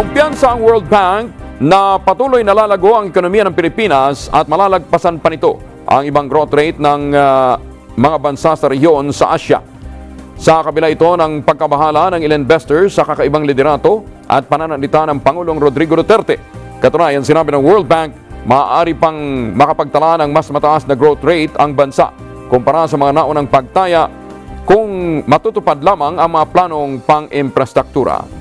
Kumpiyansa ang World Bank na patuloy na lalago ang ekonomiya ng Pilipinas at malalagpasan pa nito ang ibang growth rate ng ah, mga bansa sa rehiyon sa Asya. Sa kabila ito ng pagkabahala ng ilang investors sa kakaibang liderato at pananalita ng Pangulong Rodrigo Duterte. Katunayan, sinabi ng World Bank, maaari pang makapagtala ng mas mataas na growth rate ang bansa kumpara sa mga naunang pagtaya kung matutupad lamang ang mga planong pang-infrastruktura.